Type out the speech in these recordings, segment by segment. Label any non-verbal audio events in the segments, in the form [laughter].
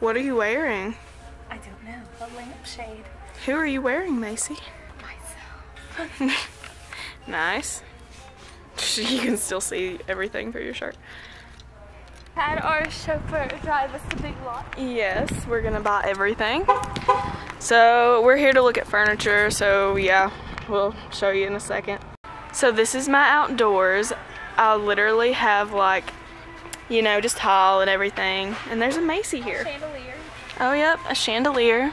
What are you wearing? I don't know. A lampshade. Who are you wearing, Macy? Myself. [laughs] Nice. [laughs] You can still see everything through your shirt. Had our chauffeur drive us to Big Lots. Yes, we're gonna buy everything. So we're here to look at furniture, so yeah, we'll show you in a second. So this is my outdoors. I literally have like, you know, just tile and everything. And there's a Macy here. Chandelier. Oh yep, a chandelier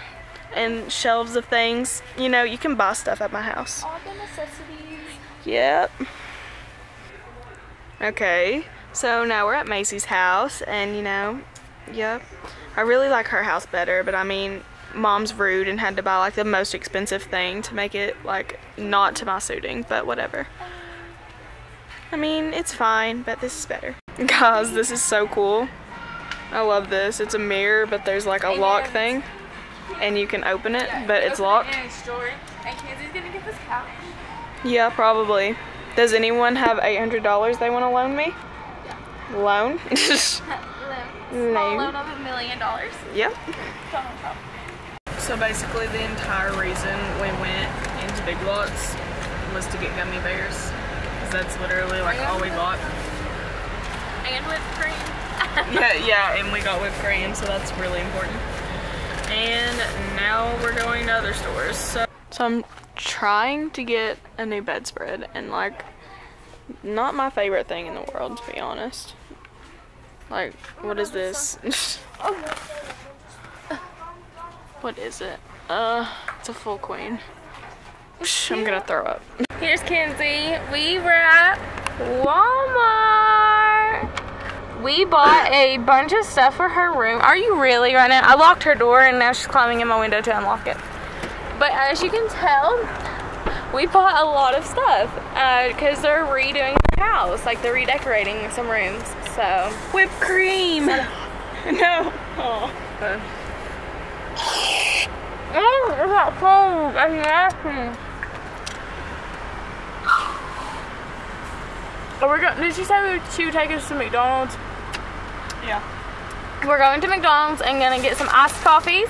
and shelves of things. You know, you can buy stuff at my house. All the necessities. Yep. Okay, so now we're at Macy's house, and you know, yep. I really like her house better, but I mean, mom's rude and had to buy like the most expensive thing to make it like not to my suiting, but whatever. I mean, it's fine, but this is better. [laughs] Guys, this is so cool. I love this. It's a mirror, but there's like a lock thing, and you can open it, but it's locked. And it's. And Kenzie's gonna get this couch. Yeah, probably. Does anyone have $800 they want to loan me? Loan? [laughs] [laughs] Loan. Small Loan. loan of a million dollars. yep. So basically the entire reason we went into Big Lots was to get gummy bears. Because that's literally like all we bought. And whipped cream. Yeah, yeah, and we got whipped cream, so that's really important. And now we're going to other stores. So, so I'm trying to get a new bedspread and like not my favorite thing in the world to be honest. Like, what is this? [laughs] what is it? Uh, it's a full queen. I'm gonna throw up. Here's Kenzie. We were at Walmart. We bought a bunch of stuff for her room. Are you really right now? I locked her door and now she's climbing in my window to unlock it. But as you can tell, we bought a lot of stuff uh, because they're redoing the house. Like they're redecorating some rooms. So Whipped cream! [laughs] no. Oh. Oh, it's not cold. That's nasty. Oh, we're going. Did she say she would take us to McDonald's? Yeah. We're going to McDonald's and gonna get some iced coffees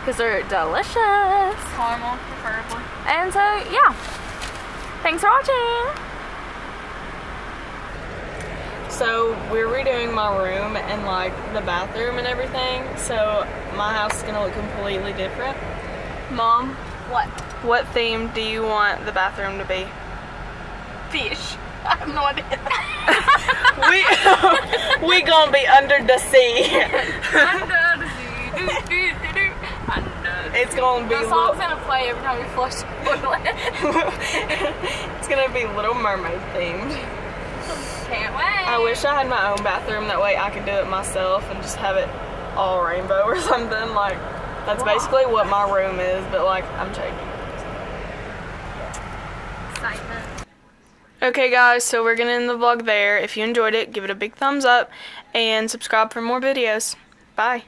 because they're delicious. Caramel, preferably. And so, yeah. Thanks for watching. So we're redoing my room and like the bathroom and everything. So my house is gonna look completely different. Mom, What? what theme do you want the bathroom to be? Fish. I [laughs] have no idea. We we gonna be under the sea. Under the sea. Do, do, do, do. Under the It's gonna be The song's little, gonna play every time we flush the toilet. it's gonna be Little Mermaid themed. Can't wait. I wish I had my own bathroom. That way I could do it myself and just have it all rainbow or [laughs] something. Like that's basically what my room is. But like I'm changing. Excitement. Okay guys, so we're gonna end the vlog there. If you enjoyed it, give it a big thumbs up and subscribe for more videos. Bye.